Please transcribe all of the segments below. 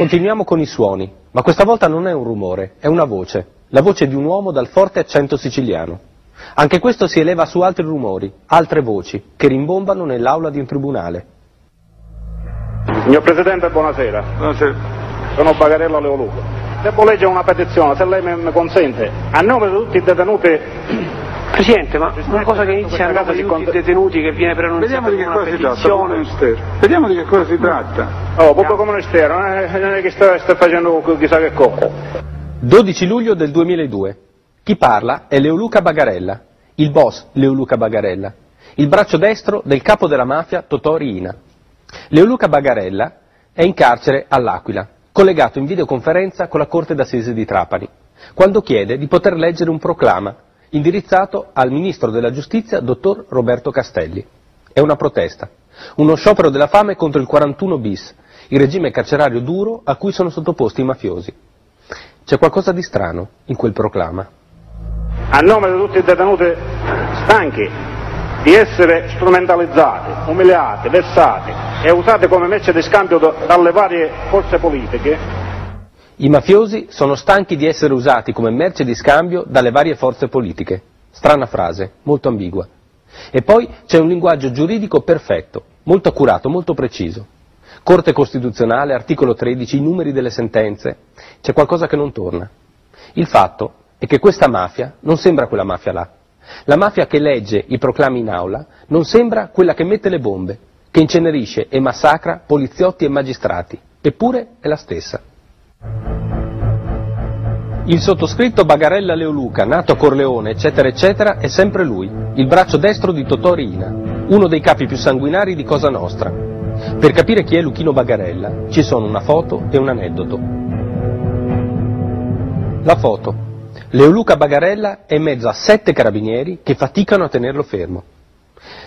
Continuiamo con i suoni, ma questa volta non è un rumore, è una voce, la voce di un uomo dal forte accento siciliano. Anche questo si eleva su altri rumori, altre voci, che rimbombano nell'aula di un tribunale. Signor Presidente, buonasera. Buonasera. Sono Bagarello Leoluco. Devo leggere una petizione, se lei mi consente, a nome di tutti i detenuti Presidente, ma una cosa che inizia a nome di tutti i detenuti che viene preannunciata Vediamo di che come cosa si tratta, petizione. Ministero. Vediamo di che cosa si tratta. Oh, ministero, non è, non è che sta, sta facendo chissà che cosa. 12 luglio del 2002. Chi parla è Leoluca Bagarella, il boss Leoluca Bagarella, il braccio destro del capo della mafia Totò Riina. Leoluca Bagarella è in carcere all'Aquila, collegato in videoconferenza con la Corte d'Assise di Trapani, quando chiede di poter leggere un proclama indirizzato al Ministro della Giustizia, dottor Roberto Castelli. È una protesta, uno sciopero della fame contro il 41 bis, il regime carcerario duro a cui sono sottoposti i mafiosi. C'è qualcosa di strano in quel proclama. A nome di tutti i detenuti stanchi di essere strumentalizzati, umiliati, vessati e usati come merce di scambio da- dalle varie forze politiche, I mafiosi sono stanchi di essere usati come merce di scambio dalle varie forze politiche. Strana frase, molto ambigua. E poi c'è un linguaggio giuridico perfetto, molto accurato, molto preciso. Corte Costituzionale, articolo 13, i numeri delle sentenze. C'è qualcosa che non torna. Il fatto è che questa mafia non sembra quella mafia là. La mafia che legge i proclami in aula non sembra quella che mette le bombe, che incenerisce e massacra poliziotti e magistrati. Eppure è la stessa. Il sottoscritto Bagarella Leoluca, nato a Corleone, eccetera, eccetera, è sempre lui, il braccio destro di Totò Riina, uno dei capi più sanguinari di Cosa Nostra. Per capire chi è Luchino Bagarella ci sono una foto e un aneddoto. La foto. Leoluca Bagarella è in mezzo a sette carabinieri che faticano a tenerlo fermo.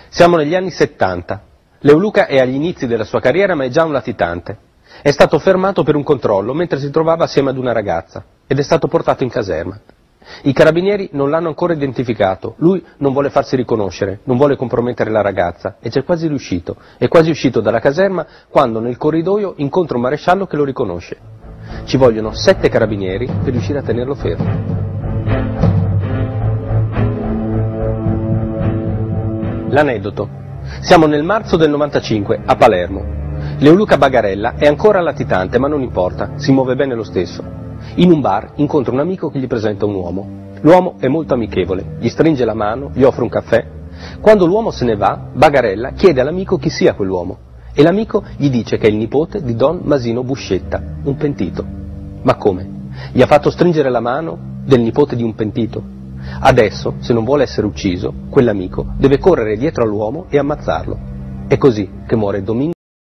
Siamo negli anni 70. Leoluca è agli inizi della sua carriera ma è già un latitante. È stato fermato per un controllo mentre si trovava assieme ad una ragazza ed è stato portato in caserma. I carabinieri non l'hanno ancora identificato, lui non vuole farsi riconoscere, non vuole compromettere la ragazza e c'è quasi riuscito. È quasi uscito dalla caserma quando nel corridoio incontra un maresciallo che lo riconosce. Ci vogliono sette carabinieri per riuscire a tenerlo fermo. L'aneddoto. Siamo nel marzo del 95 a Palermo. Leoluca Bagarella è ancora latitante, ma non importa, si muove bene lo stesso. In un bar incontra un amico che gli presenta un uomo. L'uomo è molto amichevole, gli stringe la mano, gli offre un caffè. Quando l'uomo se ne va, Bagarella chiede all'amico chi sia quell'uomo e l'amico gli dice che è il nipote di Don Masino Buscetta, un pentito. Ma come? Gli ha fatto stringere la mano del nipote di un pentito? Adesso, se non vuole essere ucciso, quell'amico deve correre dietro all'uomo e ammazzarlo. È così che muore Domingo